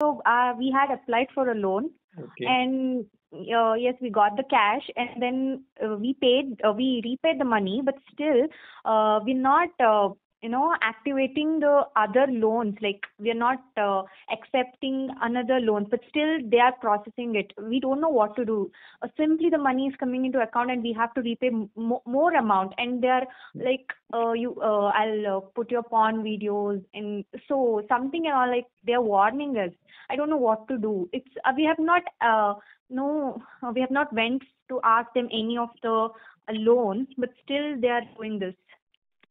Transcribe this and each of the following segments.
So uh, we had applied for a loan, Okay. and uh, yes, we got the cash, and then uh, we paid, uh, we repaid the money, but still, uh, we're not, uh, you know, activating the other loans. Like we're not uh, accepting another loan, but still they are processing it. We don't know what to do. Uh, simply the money is coming into account, and we have to repay m- more amount, and they're like, uh, you, uh, I'll uh, put your porn videos, and so something and all like they're warning us. I don't know what to do. It's uh, we have not uh, no we have not went to ask them any of the loans, but still they are doing this.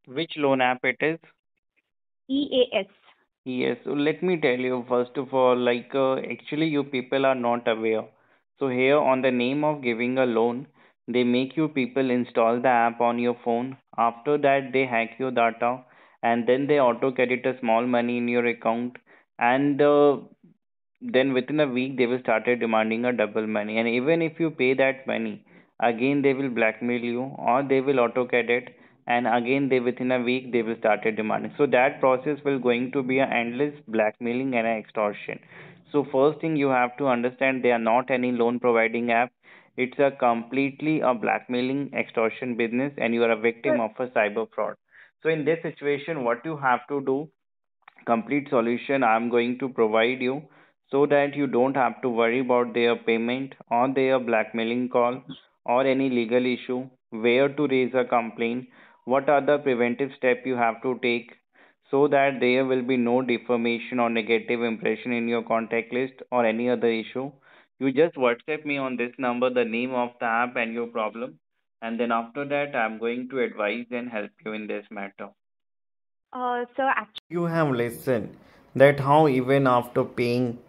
Which loan app it is? EAS. Yes, so let me tell you first of all, like uh, actually you people are not aware. So here on the name of giving a loan, they make you people install the app on your phone. After that, they hack your data and then they auto credit a small money in your account and uh, then within a week they will started demanding a double money and even if you pay that money again they will blackmail you or they will auto credit and again they within a week they will started demanding. So that process will going to be a endless blackmailing and a extortion. So first thing you have to understand they are not any loan providing app. It's a completely a blackmailing extortion business and you are a victim of a cyber fraud. So in this situation what you have to do complete solution I'm going to provide you so that you don't have to worry about their payment or their blackmailing call or any legal issue, where to raise a complaint, what are the preventive steps you have to take so that there will be no defamation or negative impression in your contact list or any other issue. You just WhatsApp me on this number the name of the app and your problem, and then after that, I'm going to advise and help you in this matter. uh, so actually, You have listened that how even after paying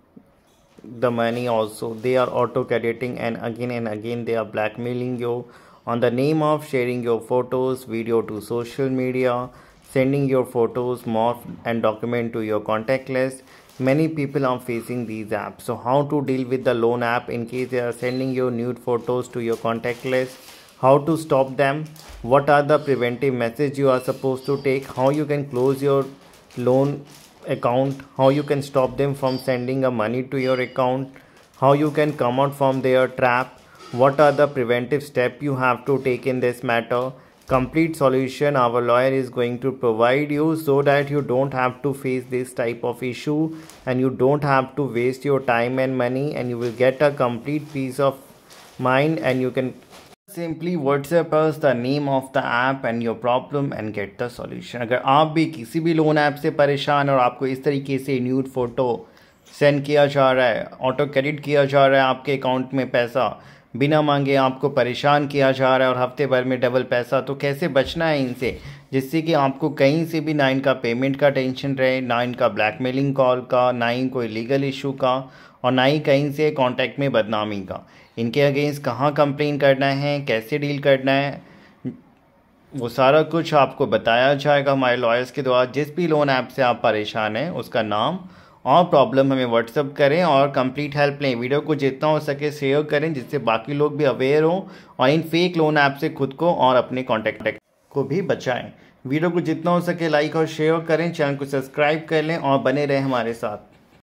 the money also they are auto crediting and again and again they are blackmailing you on the name of sharing your photos video to social media sending your photos morph and document to your contact list many people are facing these apps. So how to deal with the loan app in case they are sending your nude photos to your contact list? How to stop them? What are the preventive measures you are supposed to take? How you can close your loan account? How you can stop them from sending a money to your account? How you can come out from their trap what are the preventive steps you have to take in this matter complete solution our lawyer is going to provide you so that you don't have to face this type of issue and you don't have to waste your time and money and you will get a complete peace of mind and you can simply WhatsApp us the name of the app and your problem and get the solution अगर आप भी किसी भी loan app से परेशान और आपको इस तरीके से न्यूड फ़ोटो सेंड किया जा रहा है ऑटो क्रेडिट किया जा रहा है आपके अकाउंट में पैसा बिना मांगे आपको परेशान किया जा रहा है और हफ़्ते भर में डबल पैसा तो कैसे बचना है इनसे? जिससे कि आपको कहीं से भी ना इनका पेमेंट का टेंशन रहे ना इनका ब्लैकमेलिंग कॉल का ना ही कोई लीगल इशू का और ना ही कहीं से कांटेक्ट में बदनामी का। इनके अगेंस्ट कहाँ कंप्लेन करना है, कैसे डील करना है? वो सारा कुछ आपको बताया जाएगा हमारे लॉयर्स के द्वारा। जिस भी लोन ऐप से आप परेशान हैं, उसका नाम और प्रॉब्लम हमें व्हाट्सअप करें और कंप्लीट हेल्प लें। वीडियो को जितना हो सके शेयर करें, जिससे बाकी लोग भी अवेयर हों और इन फेक लोन ऐप से खुद को और अपने कॉन्टैक्ट को भी बचाएँ। वीडियो को जितना हो सके लाइक और शेयर करें। चैनल को सब्सक्राइब कर लें और बने रहें हमारे साथ।